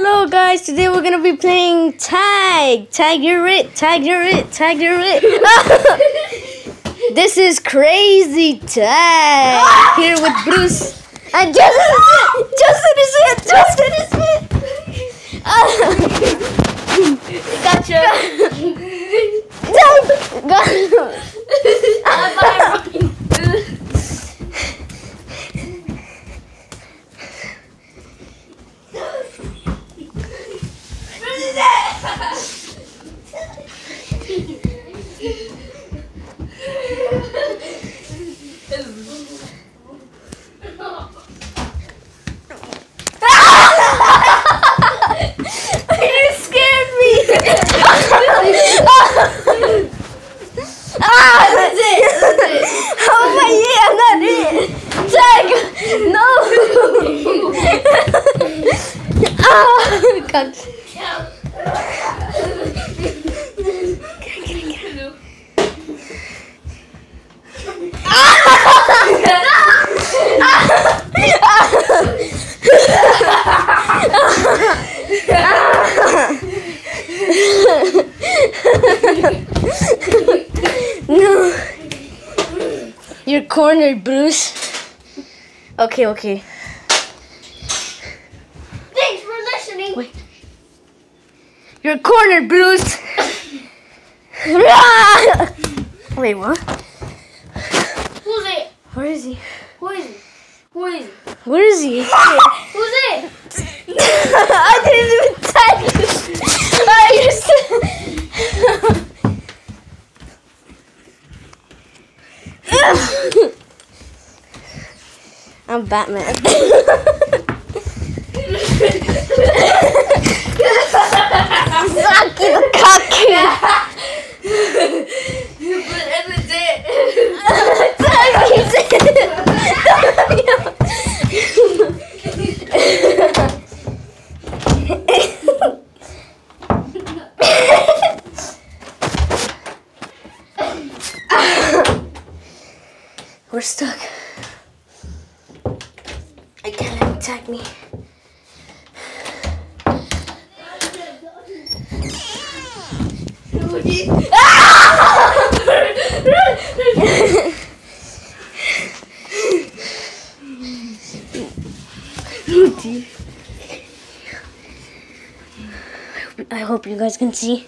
Hello guys, today we're gonna be playing tag. Tag you're it, tag you're it, tag you're it. this is crazy tag. Here with Bruce. And Justin! Justin is it! Justin is it! Gotcha. you scared me! ah, that's it! Oh my yeah, not it! Tag! No! ah, God. You're cornered, Bruce. Okay, okay. Thanks for listening. Wait. You're cornered, Bruce. Wait, what? Who's it? Where is he? Who is he? Who is it? Where is he? Who's it? I didn't even touch you. I just. I'm Batman. The cocky. But it's it. We're stuck. I can't attack me. I hope you guys can see.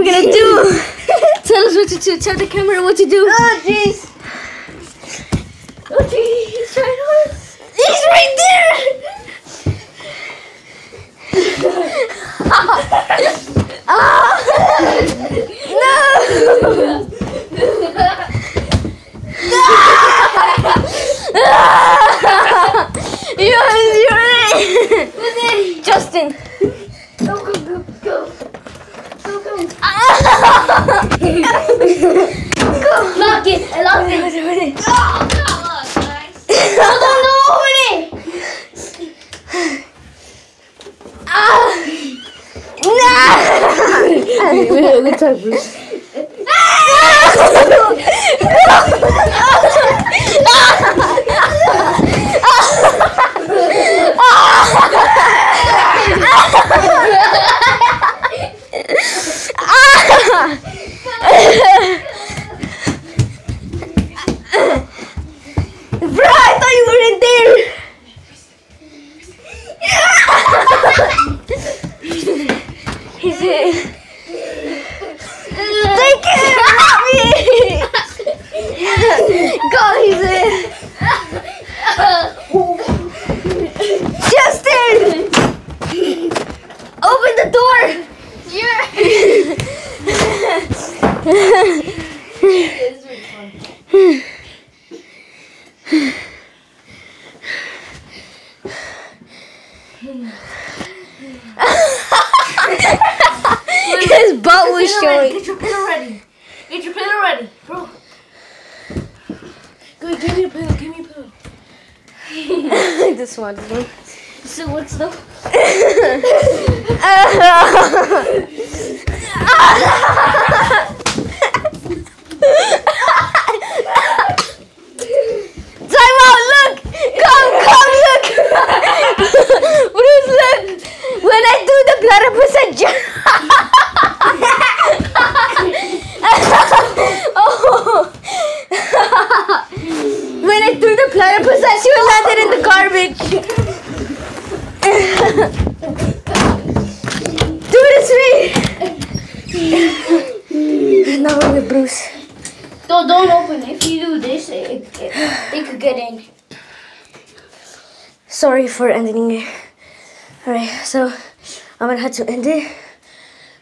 What are we gonna do? Tell us what to do. Tell the camera what to do. Oh, jeez. Oh, jeez. He's trying to. He's right there. Ah. Ah. no. you're, you're it. Who's it? Justin. Go, go, go, go. Go, go. Lock it. I locked it. Oh, come on, guys. Hold on, no, open it. Ah. No. wait, wait, wait, talk, Bruce. Bro, His butt was showing. Get your pillow ready. Get your pillow ready, bro. Go, give me a pillow. Give me a pillow. this one. So what's the? when I threw the platypus, I should have landed in the garbage. do it to me! now we're with Bruce. Don't don't open. it. If you do this, it, it, it could get in. Sorry for ending it. Alright, so I'm gonna have to end it.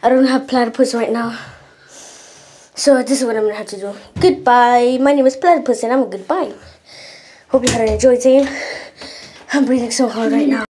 I don't have platypus right now. So this is what I'm gonna have to do. Goodbye. My name is Platypus and I'm goodbye. Hope you had an enjoyed time. I'm breathing so hard right now.